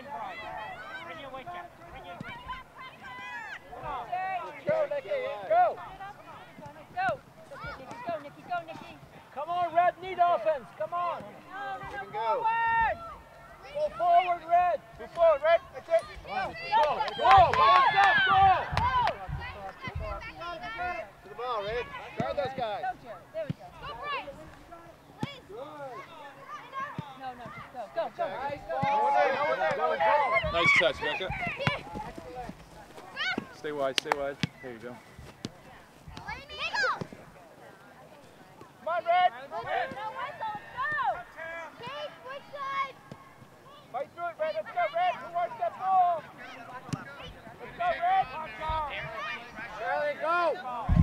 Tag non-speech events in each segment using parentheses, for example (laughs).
Go, Nicky, go! Go! Nikki, go, Nikki, go, Nikki. Come on, Red, need offense, come on! No, no, no, Go. forward! Go forward, Red! Go forward, Red. That's it. Go, go, go, go! To the ball, Nice touch, Becca. Stay wide, stay wide. There you go. Come on, Red. Fight through it, Red. Let's go, Red. Who wants that ball? Let's go, Red. Charlie, go.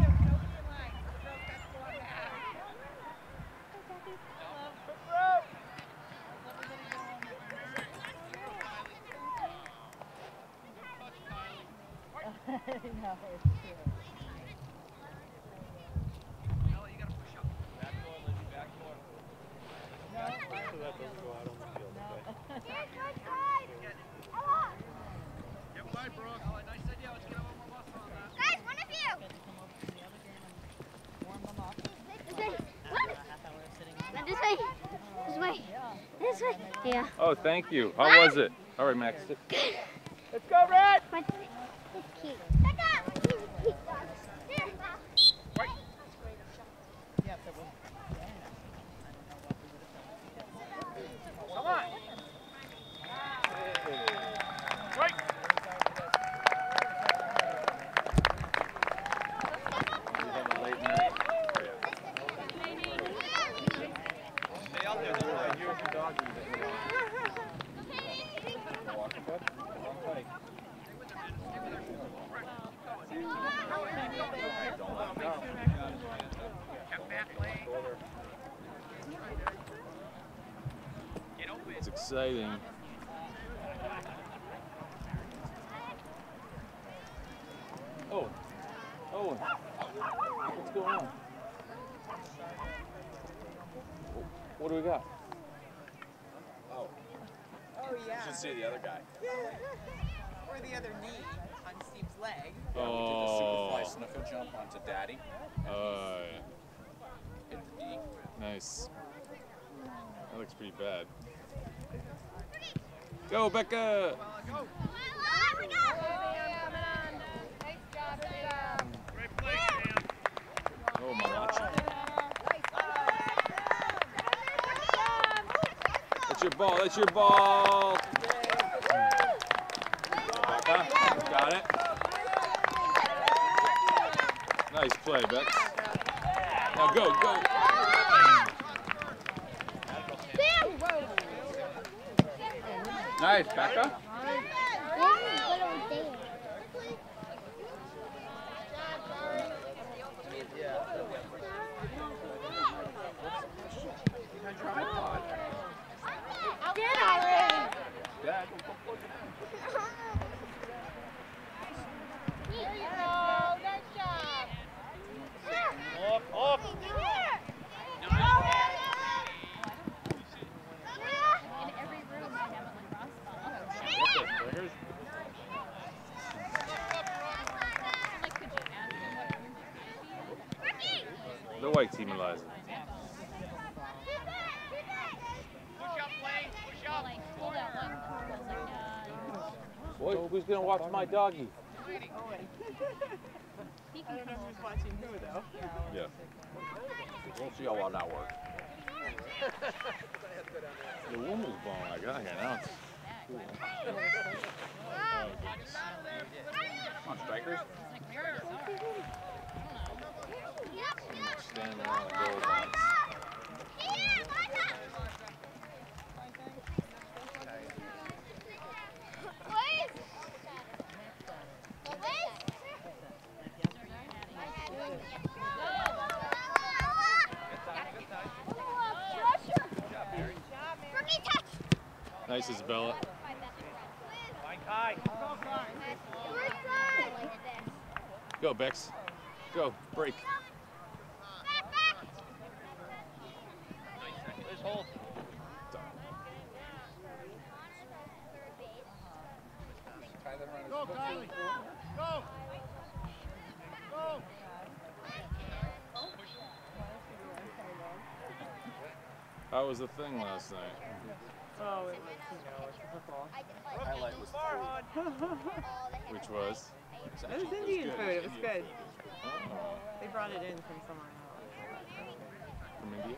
No, it's true. Yeah. Oh, thank you. How was it? All right, Max. (laughs) Let's go, Red. But it's cute. Come on. Right. It's exciting. Oh. Oh. What's going on? What do we got? Oh, Oh yeah. You should see the other guy. Or the other knee on Steve's leg. Yeah, we did the Oh. Superfly Snuka jump onto Daddy. Uh, Hit the knee. nice. That looks pretty bad. Go, Becca! That's your ball. That's your ball. Becca, got it. Nice play, Bex. Now go, go. Nice, Becca. Dad. Off, off. The team, Eliza. Boy, who's gonna watch my doggy? I don't know who's watching who, though. Yeah. We'll see how well that works. The woman's ball I got here now. It's cool. Goodness. Come on, strikers. Stand around the goal box. Nice, Isabella. Go, Bex. Go, break. Liz, hold. Go, Kylie. Go. Go. How was the thing last night? Oh, it was, you know, it's football. Highlight was Which was? It was Indian food. It was good. Oh, They brought it in from somewhere else. from India?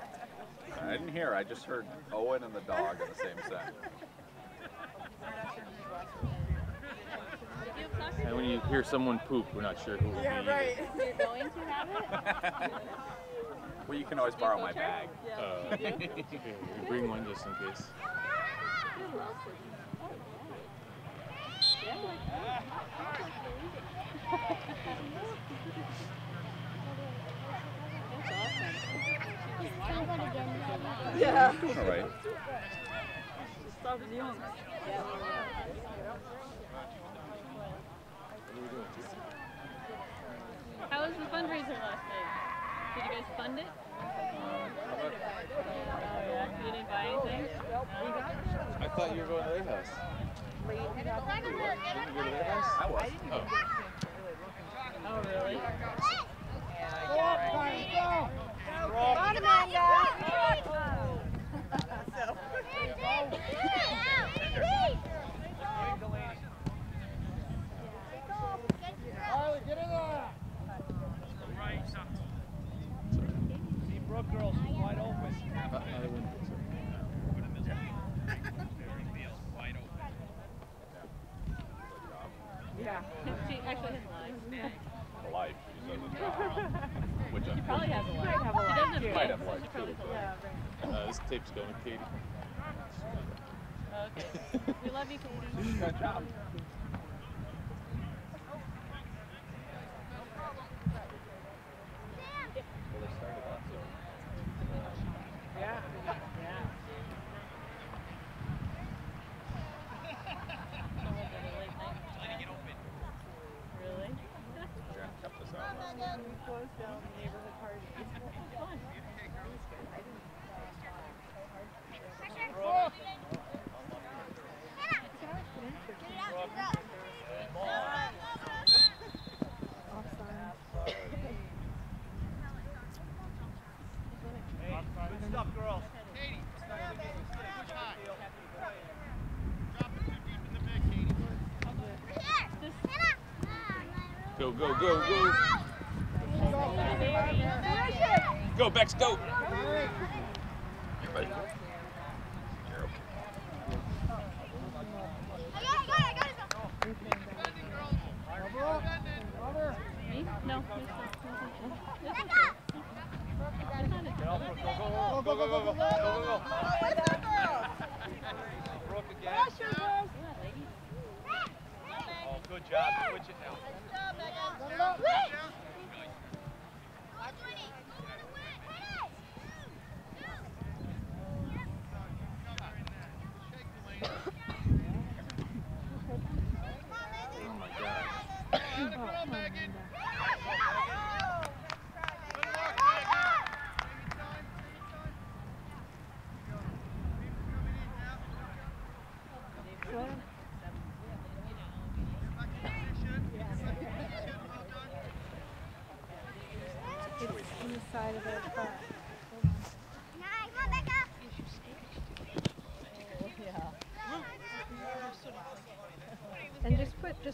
I didn't hear. I just heard Owen and the dog in the same set. And when you hear someone poop, we're not sure who will Yeah, be. right. (laughs) You're going to have it? (laughs) well, you can always borrow my bag. Uh, (laughs) bring one just in case. Yeah. (laughs) All right. The. How was the fundraiser last night? Did you guys fund it? Oh yeah. You didn't buy anything? I thought you were going to house. Didn't you go to house? I was. Oh. Oh really? Go up, Kylie, go. Come on, Amanda. Kylie, get in there. See Brooke girls, she's wide open. I, I wouldn't think so. Yeah. she actually has lives. Life. She does a job. Which She probably has a life. Might have a She doesn't too. have Might kids, have so life, she probably has a life. Yeah, right. Uh, this tape's going to Katie. Okay. We love you, Katie. (laughs) Good job. Well, they started that, so. Yeah. Yeah. Really? Jen kept us out. We closed down the neighborhood party. Fun. Good stuff, girls. Go, go, go, go. Bex, go.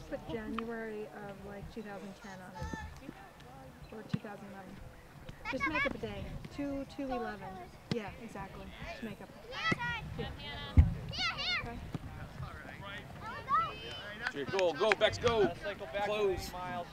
Put just January of like 2010 on it or 2009. Just make up a day. Two two eleven. Yeah, exactly. Just make up. Okay. Here, go, go, Bex, go. Gotta cycle Close. eight miles.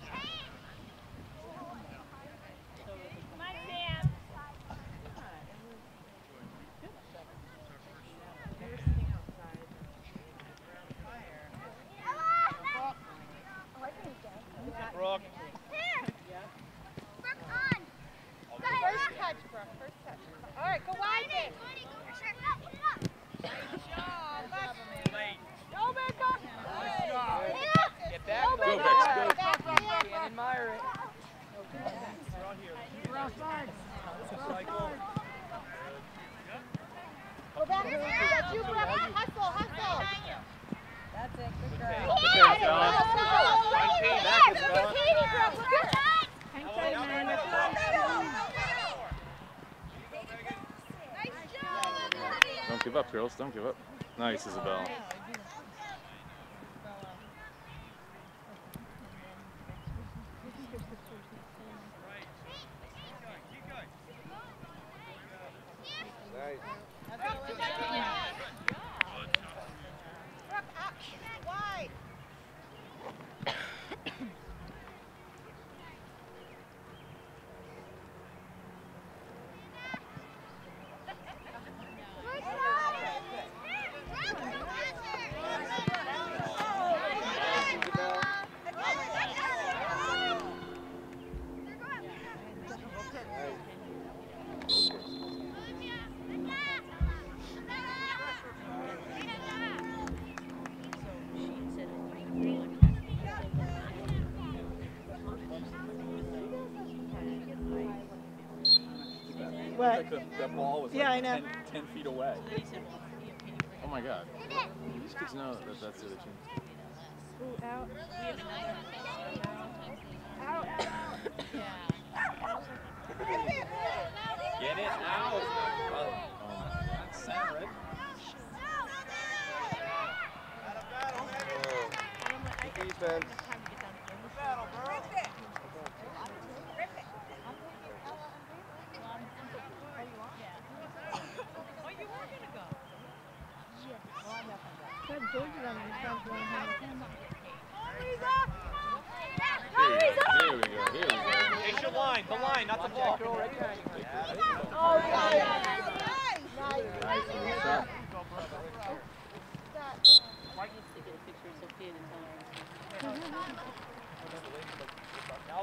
Girls. Don't give up. Nice, Isabel. Nice. Wide. Like the, that ball was Yeah, like I know. 10, 10 feet away. Oh my god. These kids know that that's the other team. Ooh, out. Get it out. Center it. Good defense. That Georgia on the front one hand. Here we go. Here we go. Here we go. Chase your not the ball. Nice, Lisa. Now mark up there.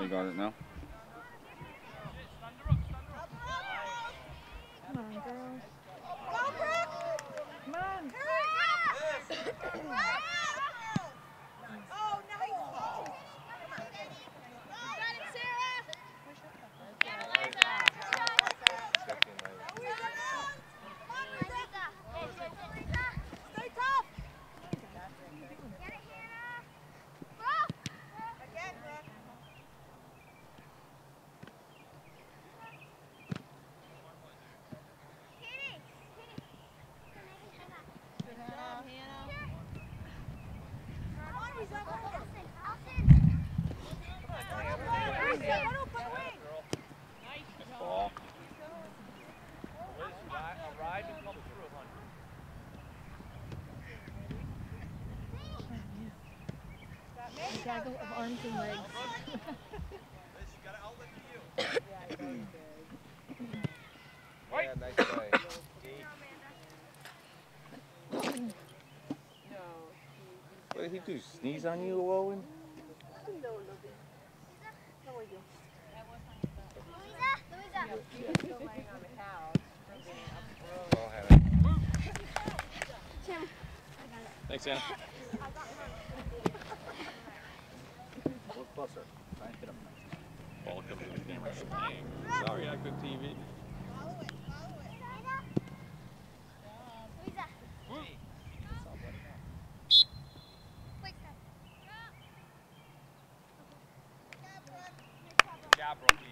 You got it now? Come on, girls. Come on. Oh, nice. Stay tough. Again, Brooke. Good job, Hannah. Come on, he's up there. Run open wing. Ball. Liz, ride, a ride and come through, honey. Gaggle of arms and legs. Yeah, nice play. (coughs) What did he do? Sneeze on you, Owen? Ball had it. Thanks, Anna. (laughs) Look closer. Try and hit him. Ball comes to the camera. Sorry, I couldn't TV. Good job, rookie.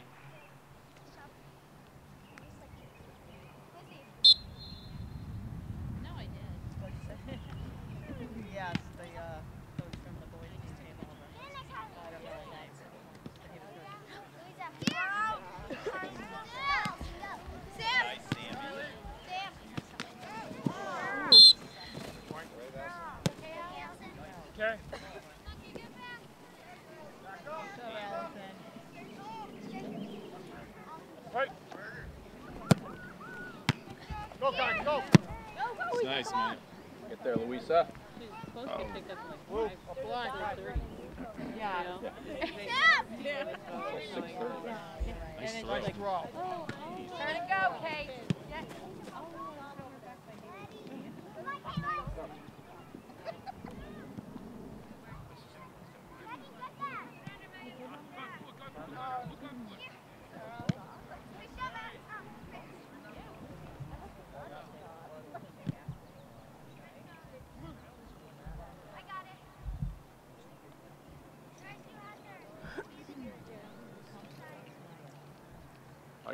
Yes, the uh, coach from the boys came over. I don't know his name. but he was good. Okay. Right. Go, guys, go. It's nice, man. Get there, Louisa. She's supposed to get picked up in Move. like five, five thirty. Yeah. Nice And then strike. she's like, Throw. Turn and go, Kate.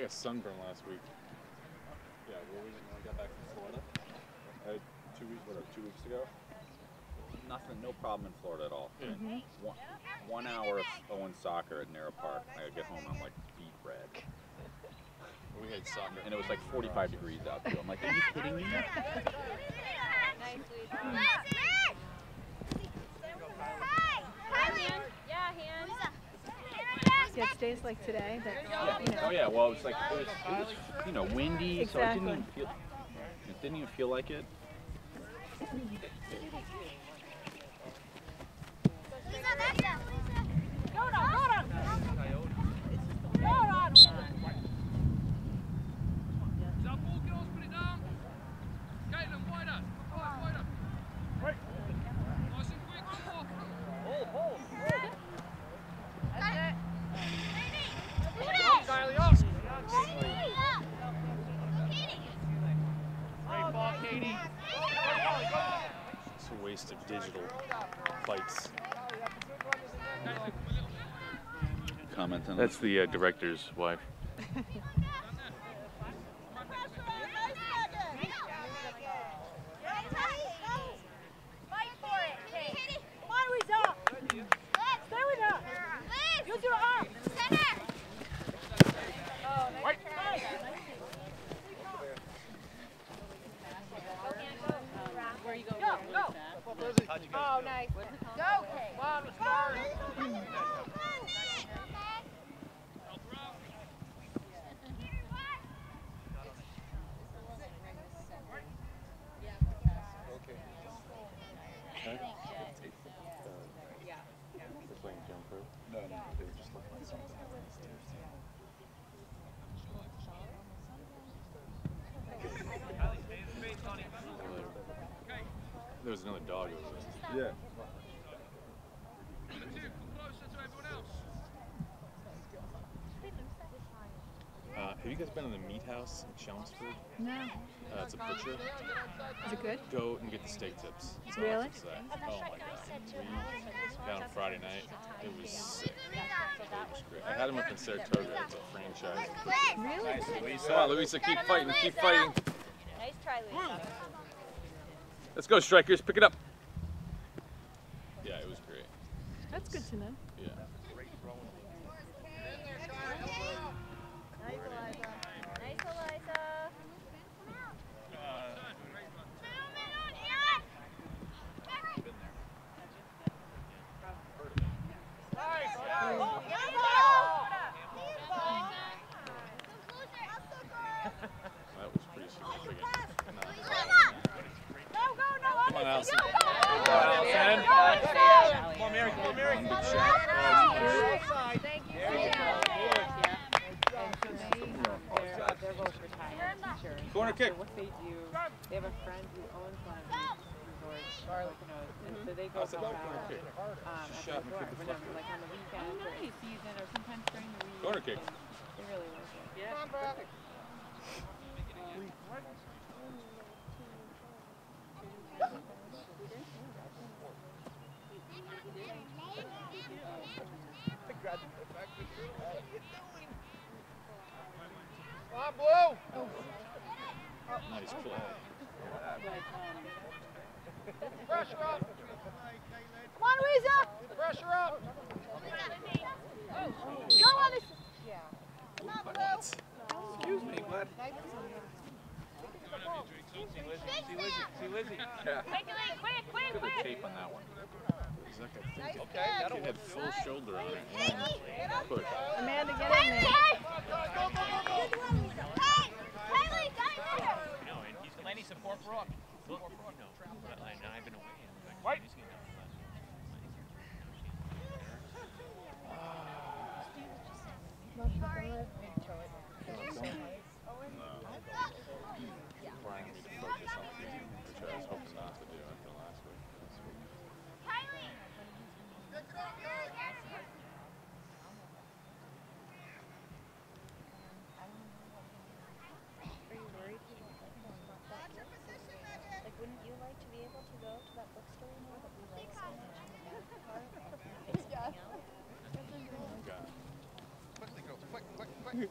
Got sunburn last week. Yeah, what was it when I got back from Florida? I two weeks, what, two weeks ago? Nothing, no problem in Florida at all. Yeah. Mm-hmm. One, one hour of Owen soccer at Nara Park. I get home, I'm like beat red. We had soccer. And it was like 45 degrees out too. I'm like, are you kidding me? (laughs) Nice, Louisa. Yeah, hands. Yeah, it's days like today that, you know. Oh yeah, well it was like it was, it was you know windy, so it didn't even feel it didn't even feel like it. It's a waste of digital fights. Comment on That's the uh, director's wife. (laughs) Fight for it, Kate. Come on, Louisa. Stay with her. Use your arm. Oh, nice try. Where you go? Go, go. Oh, nice. Go, Kate. Come on, let's start. Okay. They're playing jump rope. No, no, they were just looking at something downstairs. There another dog over there. Yeah. Uh, have you guys been in the meat house in Chelmsford? No. Uh, it's a butcher. Is it good? Go and get the steak tips. That's Really? have to say. Oh my god. We, down Friday night, it was sick. It was great. I had him up in Saratoga. It's a franchise. Really? Come on, Louisa, keep fighting, keep fighting. Nice try, Louisa. Let's go, strikers, pick it up. Yeah, it was great. That's good to know. Yeah. Nice, Eliza. Nice, Eliza. That was pretty significant. No, Go, go, no. Come on, Allison. Go, Allison. Come on, Mary, come on, Mary. Good shot. Thank you. They're both retired teachers. Corner kick. So what they do, they have a friend who owns one of these resorts, Poconos, and so they go I said, help no, corner out kick. um, at Shot the and resort kick the whenever, fucker. like on the weekends or any season or sometimes during the week. Corner kick. and They really work it. Come on, Blue. Nice play. Pressure up. Come on, Louisa. Pressure up. Go on this. Excuse me, bud. See Lizzie. Yeah. Quick, quick, quick, Look at the quick. tape on that one. Zach, I think Okay, that'll Kid had full shoulder on it. and Push. Amanda, get in there. No, and he's plenty support Brooke. Support Brooke. But I, I've been away. Right. Requiring me to focus on the game, which I was hoping not to do after last week. This week. Are you worried he won't let them about that book? Like, wouldn't you like to be able to go to that bookstore now that we like so much in the back part and pick something out? God. Quickly, girls. Quick, quick, quick.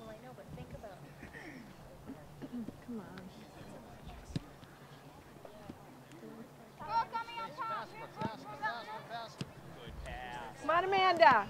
Well, I Come on. Come on, Amanda.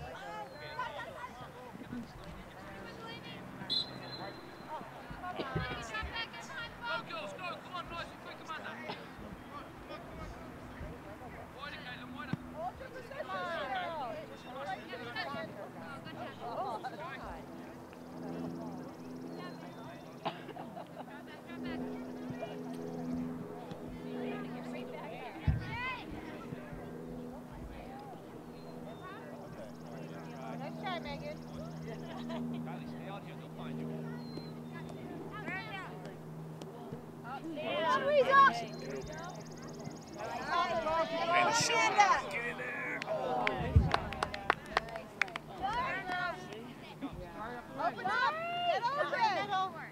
Nice try, Megan. Come on, Weasel. Amanda. Open up. Get open.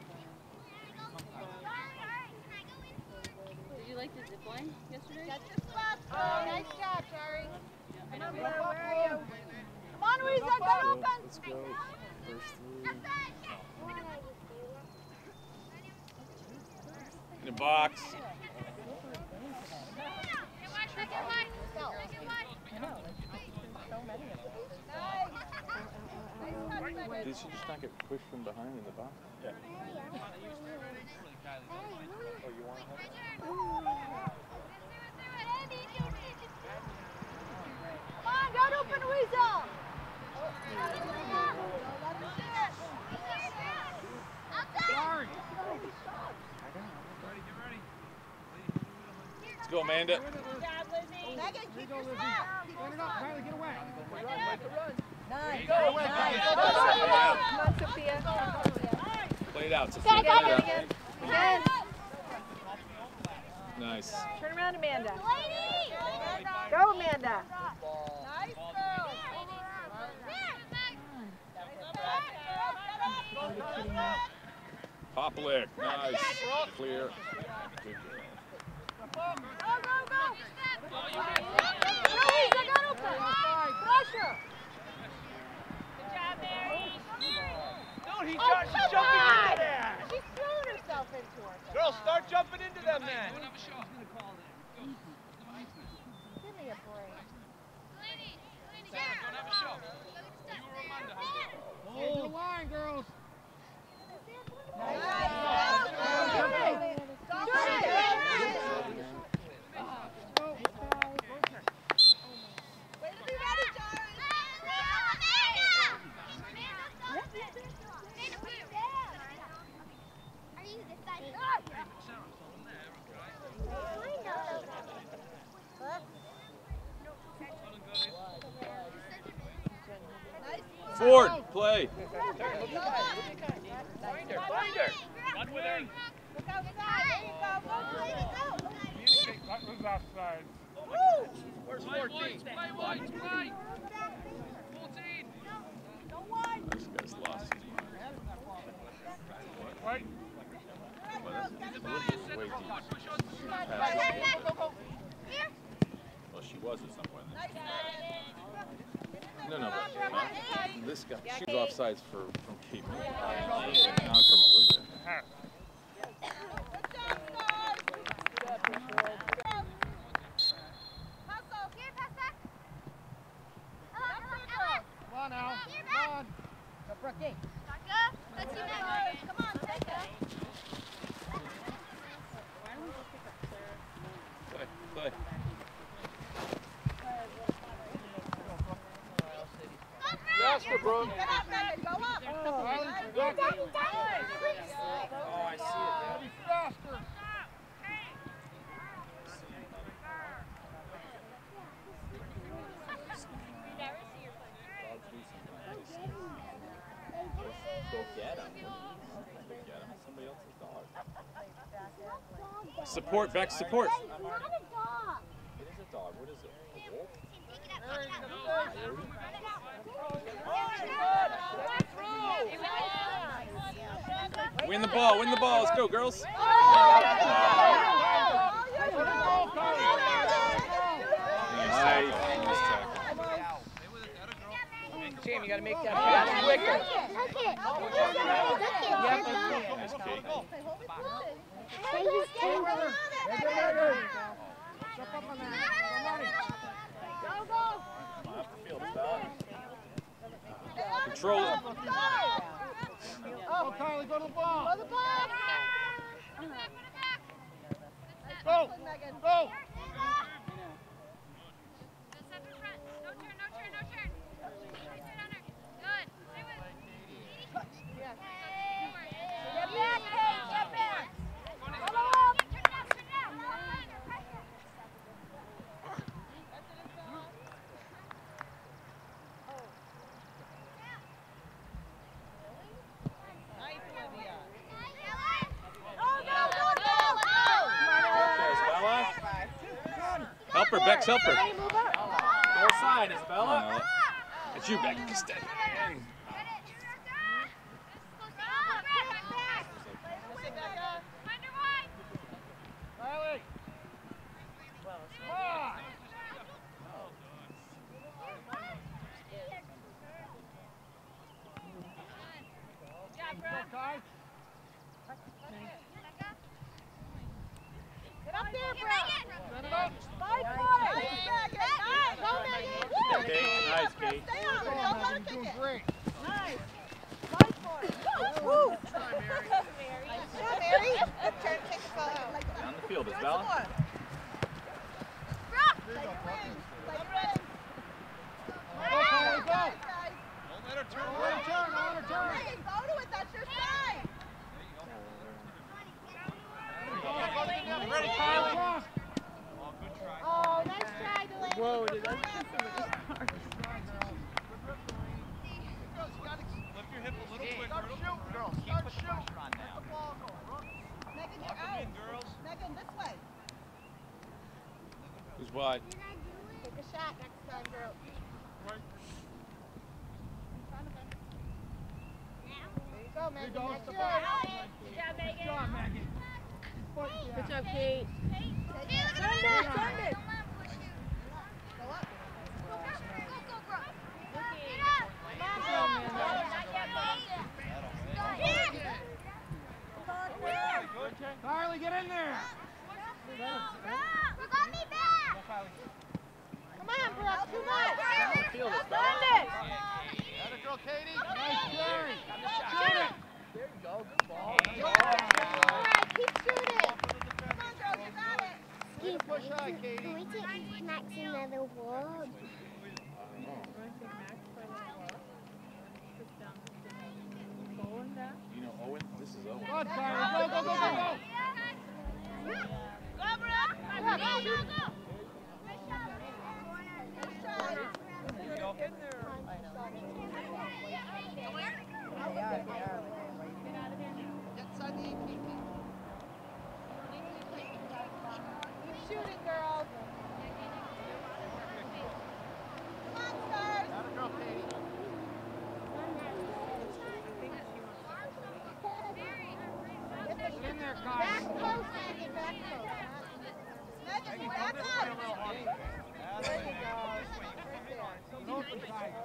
Did you like the zip line yesterday? Get your spots, girl. Nice job, Cherry. Come on, Blair, where are you? Come on, Weasel, get open. Let's go. First three. In the box. Did she just not get pushed from behind in the box? Yeah. Oh, you want her? Come on, get open, Weasel. Let's go, Amanda. Megan, keep your spot. Keep your spot. Nice. Go, Nice. Nice. Come on, Sophia. Play it out. Sophia. Play it out. Again. Again. Nice. Turn around, Amanda. Go, Amanda. Nice girl. Poplick. Nice. Clear. Good girl. Pressure. She for from May, not from Elizabeth. Come on now. Come on. Come on, take. Go up. Riley, Go, go. go, go. Oh, I see it. Be faster. Go get him. Go get him. Somebody else's dog. Support, Beck, support. It is a dog. What is it? A wolf? Win the ball, win the ball. Let's go, girls. Nice. Nice tackle. Jamie, you gotta make that pass quicker. Look it. Look it. Nice, Kate. Say his turn. Step up on that. Somebody. Go, go. The Bella. Control it. Oh, Kylie, go to the ball. Go the ball. Go. Go. Get back, Kate. Get back. Follow up. Oh, no, go, go, go. Okay, Isabella. Help her, help her. Move up. Go side, Isabella. It's you, Bex. Stay. Kylie. Come on. Go, Kai. Get up there, bro. Set it up. Fight for it. Go, Megan. Okay, nice, Kate. Stay on it. Don't let her Doing kick it. great. Nice. Fight for it. Woo. Yeah, Mary. Turn, take the ball. Like Down the field, Isabella. Go, Kylie, go. Don't let her turn. Don't let her turn. Don't let her turn. Go to it. That's your side. Ready, Kylie. Oh, nice try, Delaney. Whoa, did that hit somebody's car? Lift your hip a little quicker. Start shooting, girls. Start shooting. Let the ball go. Run. Megan, Lock you're 'em out. in, girls. Megan, this way. Who's wide? Take a shot next time, girl. There you go, Megan. go. That's Step yours. up. Good job, Good job, Maggie. Foot Good down. job, Kate. Send it, send it. Go up. Kylie, get in there. Come on, Brooke, too much. Down the field, Send Isabella. it. Atta girl, Katie. Nice carry. Walk? You know Owen? This is Owen. Go, go, go, go, go. Go, Brooke. Go, go, go, go. Nice try. Get Sunny and Kiki. Keep shooting, girls. Come on, stars. Atta girl, Katie. Get in there, Back Kylie. post, Megan, back post. Megan, back up. There you go. Open, Kylie.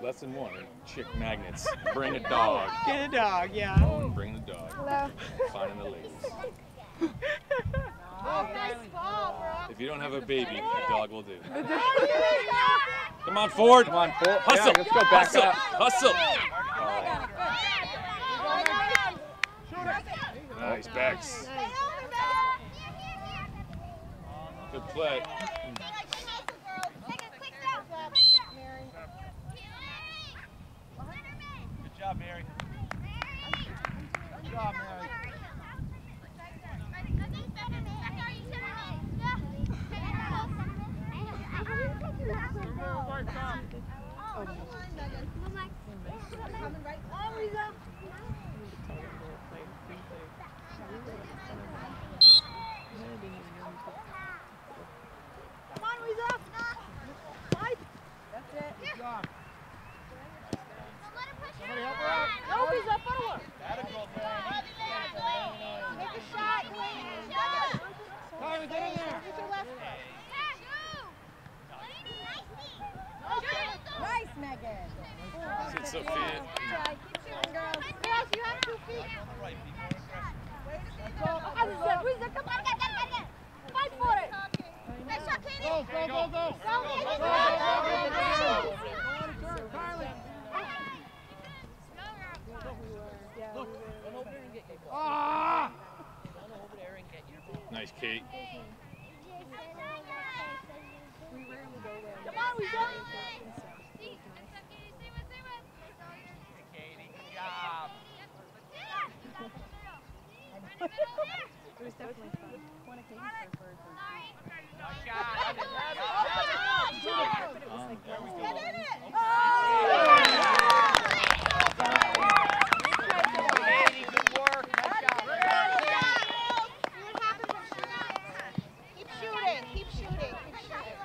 Lesson one, chick magnets. Bring a dog. (laughs) Get a dog, yeah. Bring the dog. Hello. Finding the ladies. (laughs) Oh, nice ball, Brooke. If you don't have a baby, a dog will do. Oh, there you go. Come on, Ford. Come on, Ford. Hustle. Yeah, let's go back Hustle. up. Hustle. Shoot. Nice, Bex. Stay on it, Megan. Good play. Mary. Good job, Mary. Good job, Mary. Oh, come on, Megan. Coming right. Oh, Riza. Come on, Riza. Fight. That's it. Good job. Somebody help her out. No, Riza, follow her. Atta girl, Delaney. Make a shot, Delaney. Kylie, get in there. Use your left. Nice, Megan. Sit, Sophia. Try. Keep shooting, girls. Girls, you have two feet. On the right, be more aggressive. Way to go. go, go, go, go. Go, go, go, go, go, go. Kylie. Ah! Nice, Kate. Come on, we go. Job. It was definitely fun. Nice shot. Get in it. Katie, good work. Nice job. Keep shooting. Keep shooting. Keep shooting.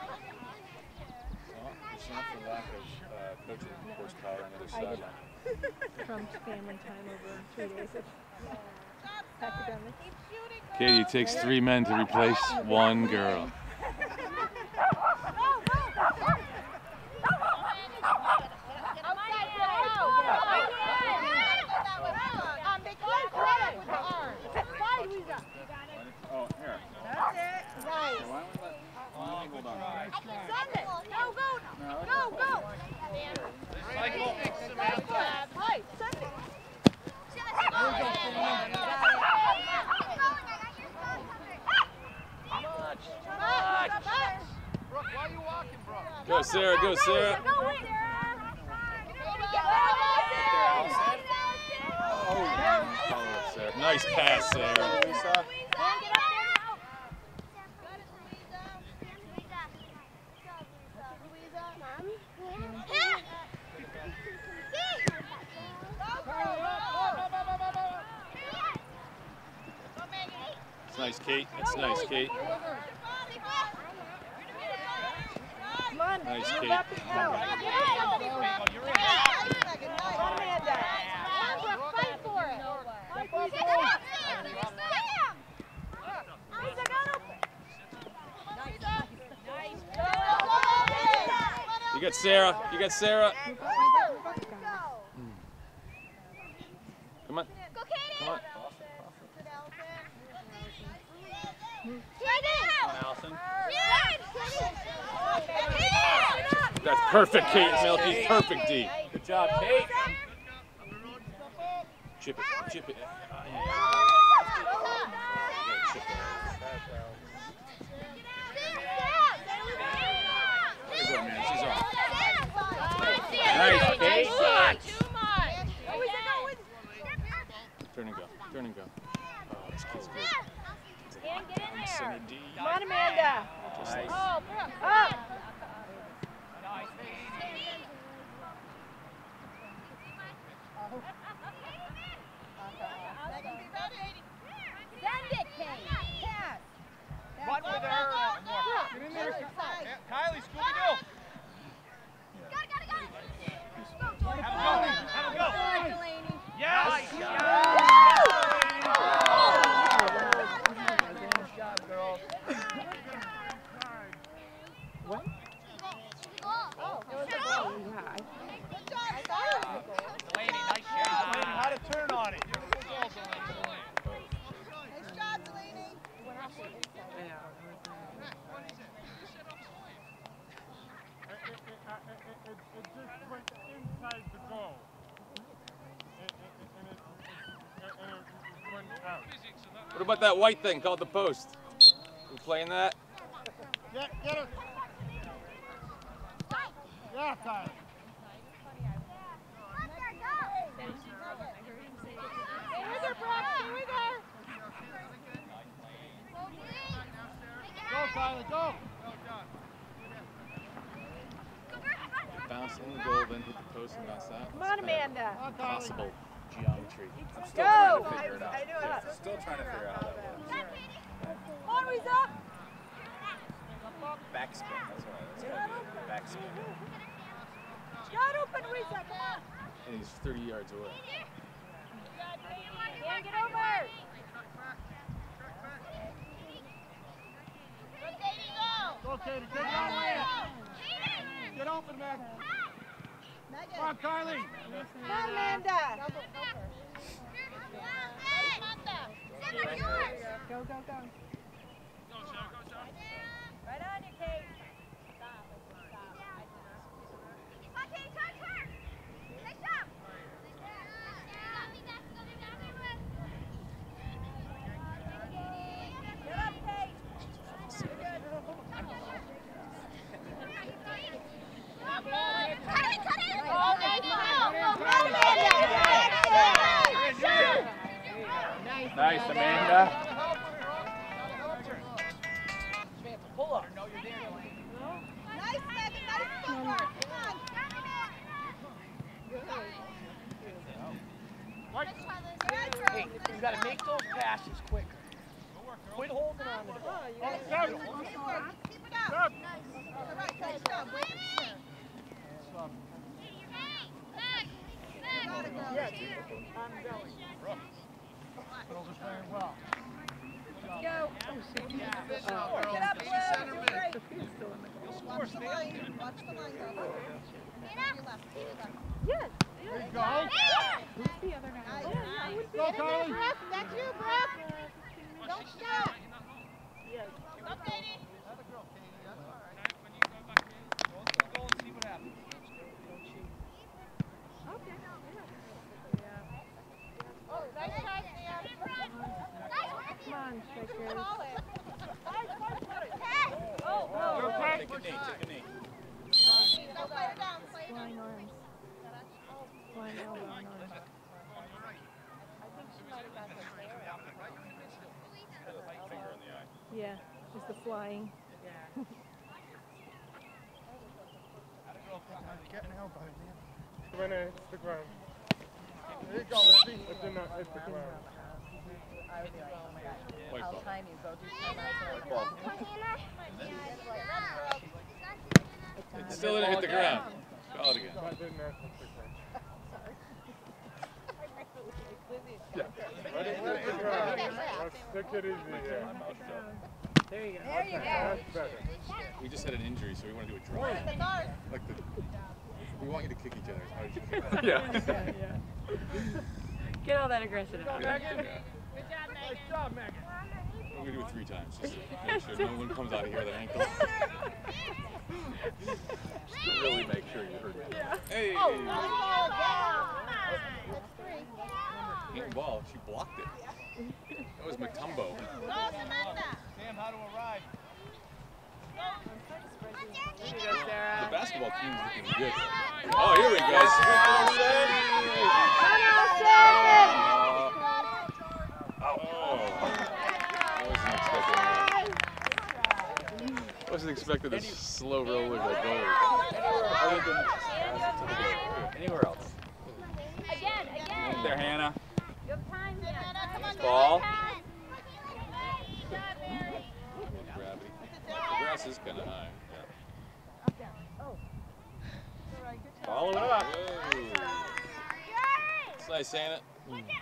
Well, it's not for lack of uh, coaching horsepower on the other sideline. Trump's family time over three days of academics. Katie, it takes three men to replace one girl. Oh, here. That's it. Right. Why don't we let, why don't we hold on? Send it. Go, go. Go, go. Michael. Hi, send it. Brooke, why are you walking, Brooke? Go, Sarah. Go, Sarah. Go, wait. Follow up, Sarah. Nice pass, Sarah. Lisa? It's nice, Kate. That's nice, Kate. Come on, Nice, move Kate. up and go. Amanda. Fight for it. Fight for it. Lisa, got open. You got Sarah. You got Sarah. Come on. Come on. Allison? That's perfect, Kate Milky. Perfect D. Good job, Kate. Chip it. Chip it. There you go, man. She's off. Nice, Kate. Turn and go. Turn and go. Oh, this kid's good. Can't get in there. Come on, Amanda. Just like- Oh, Brooke, up. Send it, Kate. Pass. Run with her. Get in there. Yeah, Kylie, Scooby-Doo. Have a go. Have a go. Yes. Good job, girls. Delaney, nice shot. Delaney, how to turn on it. It just went inside the goal. And it went out. What about that white thing called the post? We playing that? Get. Yeah, Tyler. Stay with her, Brooke. Stay with her. Go, Tyler, go. Bounce in the goal, then hit the post and bounce out. Come on, Amanda. Come on, Tyler. Possible geometry. I'm still Go. trying to figure it out. I know it. Still trying to figure out how that works. Come on, Risa. Backspin, that's what I, that's what I do. Backspin. Shot open, Risa. Come on. And he's 30 yards away. Can't get over. Go, Katie, get down there. Get open, man. Come on, Kylie. Come on, Amanda. Go, go, go. Right on you, Kate. Girls are playing well. Go. Get up, Blue. You're great. Watch the line. Watch the line, There you go. Who's the other guy? Oh, yeah, I would be Go, in there, Carly. Brooke. That's you, Brooke. Don't stop. Come on, Shakers. Take a knee, take. Flying elbow and arms. Finger in the eye. Yeah, it's the flying. Getting elbow, When it hits the ground. There you go, Lizzie. It did not hit the ground. I'll ball. time you, go do timeout. Ball. It still didn't hit the ground. Call it again. That didn't hit the ground. Let it hit the ground. Let's stick it easy here. There you go. There you go. That's better. We just had an injury, so we want to do a draw. Like the, we want you to kick each other as hard as you can. yeah, (laughs) yeah. Get all that aggression out. Yeah. Nice job, Megan. We're gonna do it three times, just make sure no one comes out of here with an ankle. (laughs) Just to really make sure you heard it. Hey! Oh, That's three. Ain't ball, she blocked it. That was Mutombo. Sam, how to arrive? There you go, Sarah. The basketball team's looking good. Oh, here we go. I wasn't expecting this slow roller to go. Other than just pass it to the goal. Anywhere else. Again, again. There, Hannah. You have time, Hannah. Come on, Ball. Gravity. The grass is kind of high. Follow oh. it up. Whoa. It's nice, Santa. There you go.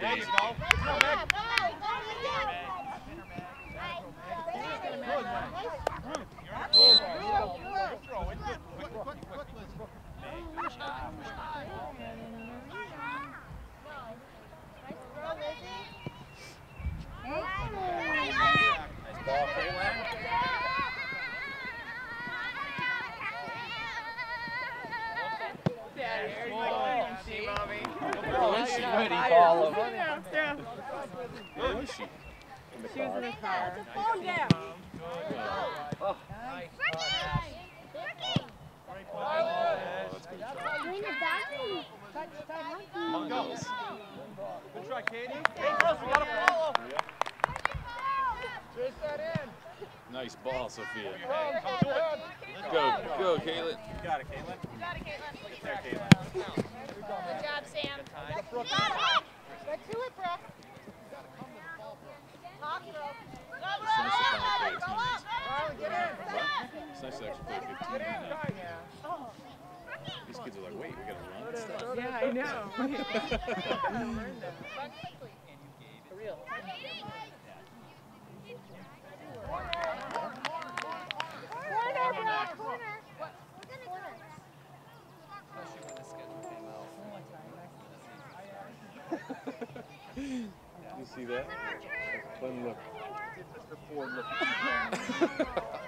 Nice ball, Caitlin. See, mommy. Where is she? Ready, follow. Where is she? She was in the car. Phone down. Oh, that's good. Come on, girls. Good try, Katie. Hey, girls, we got to follow. Chase that in. Nice ball, Sophia. To it. Go, go, Caitlin. You got it, Caitlin. You got it, Caitlin. Get there, Caitlin. Good job, Sam. Let's do it, Brooke. Talk, girl. It's nice to finally play a team. It's nice to actually play a good team. Right. These kids are like, wait, we gotta run and stuff. Yeah, I know. Corner. You see that? Fun look. Ford looking. (laughs)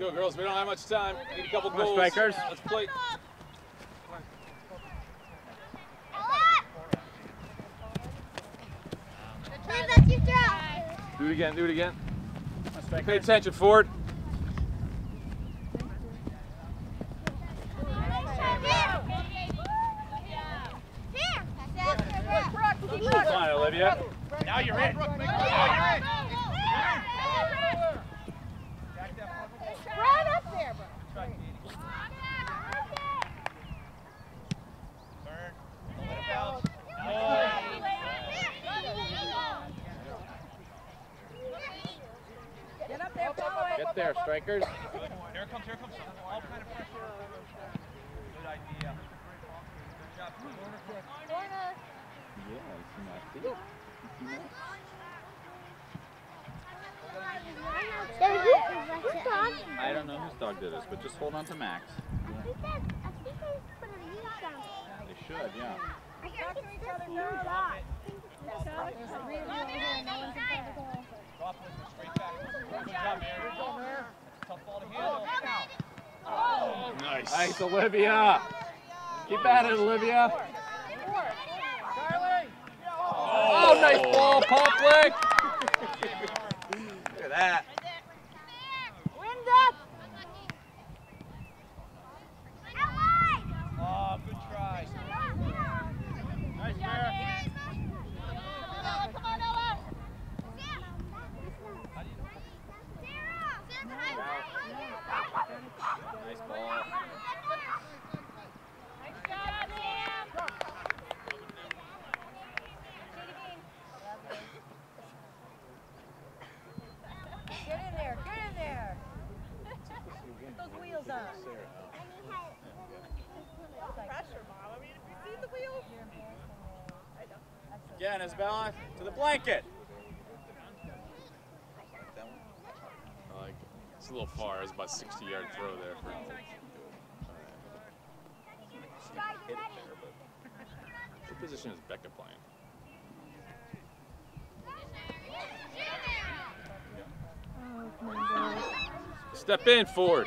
go, girls. We don't have much time. Need a couple Come on, goals. strikers. Let's play. Do it again. Do it again. Pay attention, Ford. Come on, Olivia. Now you're in. Now you're in. Back that front. Right up there, bro. Try, Katie. Turn. Don't let it bounce. Get up there, follow it. Get there, strikers. Good. Here it comes. Here it comes. All kind of pressure. Good idea. Good job. Yeah, you see my feet? You see? I don't know whose dog did this, but just hold on to Max. They should, yeah. Drop Elizabeth straight back. Good job, Mary. Tough ball to handle. Nice. Nice, Olivia. Keep at it, Olivia. Oh, nice ball, Poplik. Look at that. Wins up. Oh, good try. Nice, Mary. Nice ball. Get in there. Get in there. Get (laughs) those wheels on. Pressure, Mom. I mean, if you see the wheels. Again, Isabella, to the blanket. I like it. It's a little far. It's about 60 yard throw there. For, what position is Becca playing? Oh, come on, girls. Step in, Ford.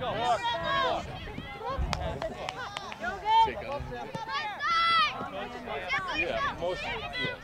Yeah, most. Yes,